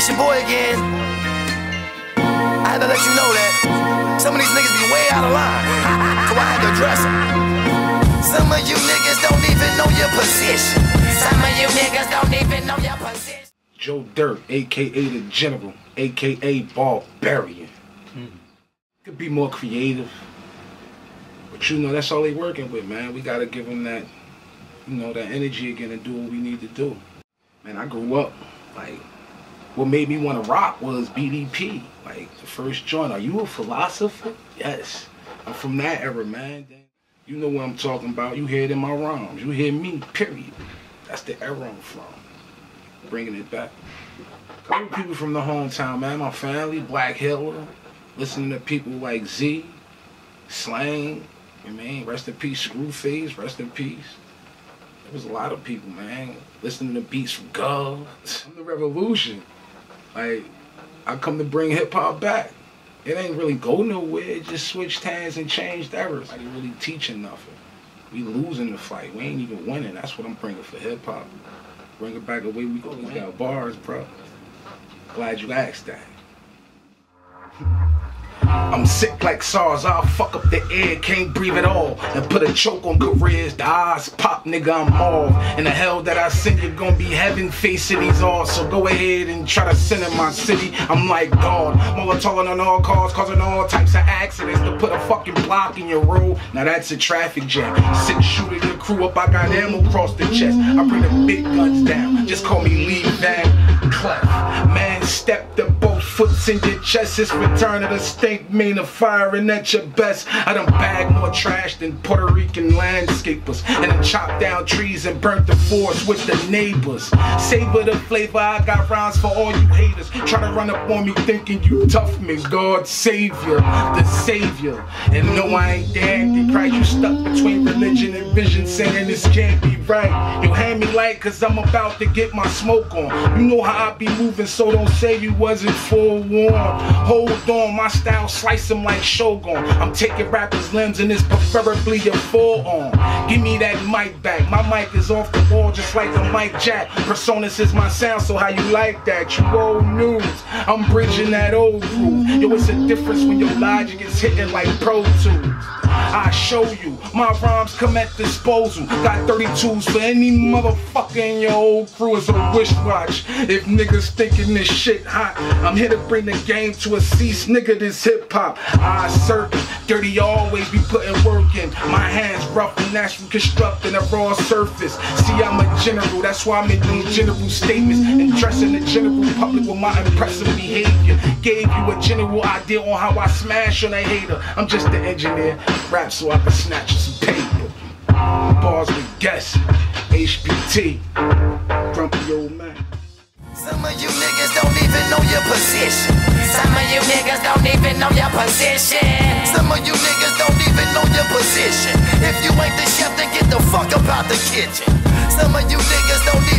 It's your boy again. I had to let you know that some of these niggas be way out of line. so I had to address them. Some of you niggas don't even know your position. Some of you niggas don't even know your position. Joe Dirt, aka the General, aka Barbarian. Hmm. Could be more creative. But you know, that's all they working with, man. We gotta give them that, you know, that energy again and do what we need to do. Man, I grew up, like, what made me want to rock was BDP. Like, the first joint. Are you a philosopher? Yes. I'm from that era, man. You know what I'm talking about. You hear it in my rhymes. You hear me, period. That's the era I'm from. Bringing it back. Couple people from the hometown, man. My family, Black Hitler. Listening to people like Z, Slang, you mean? Rest in peace, Screwface, rest in peace. There was a lot of people, man. Listening to beats from Gov. I'm the revolution. Like, I come to bring hip hop back. It ain't really go nowhere. It just switched hands and changed eras. Like, really teaching nothing. We losing the fight. We ain't even winning. That's what I'm bringing for hip hop. Bring it back away. We, go we got bars, bro. Glad you asked that. I'm sick like SARS, I'll fuck up the air, can't breathe at all. And put a choke on careers, the eyes pop, nigga, I'm off. And the hell that I send you gonna be heaven facing these all. So go ahead and try to sin in my city. I'm like God, Molotov on all cars, causing all types of accidents. To put a fucking block in your road, now that's a traffic jam. Six shooter your crew up, I got ammo across the chest. I bring the big guns down, just call me Lee Van Cleef. Man, step the foots in your chest, it's return of the stink mean of firing at your best. I done bag more trash than Puerto Rican landscapers. And I chop down trees and burnt the forest with the neighbors. Savor the flavor, I got rhymes for all you haters. Try to run up on me thinking you tough me. God savior, the savior. And no, I ain't the antichrist. You stuck between religion and vision, saying this can't be right. You hand me light, cause I'm about to get my smoke on. You know how I be moving, so don't say you wasn't forewarned. Hold on, my style slice them like Shogun. I'm taking rappers' limbs and it's preferably your forearm. Give me that mic back. My mic is off the wall just like a mic jack. Personas is my sound, so how you like that? You old news. I'm bridging that old groove. Yo, it's a difference when your logic is hitting like Pro Tools. I show you, my rhymes come at disposal. Got 32s for any motherfucker in your old crew as a wish watch. If niggas thinking this shit hot, I'm here to bring the game to a cease. Nigga, this hip hop, I assert dirty always be putting work in. My hands rough and natural constructing a raw surface. See, I'm a general, that's why I'm making general statements and dressing the general public with my impressive behavior. Gave you a general idea on how I smash on a hater. I'm just the engineer, rap so I can snatch paper. Bars with guess, HBT, grumpy old man. Some of you niggas don't even know your position. Some of you niggas don't even know your position. Some of you niggas don't even know your position. If you ain't the chef, then get the fuck up out the kitchen. Some of you niggas don't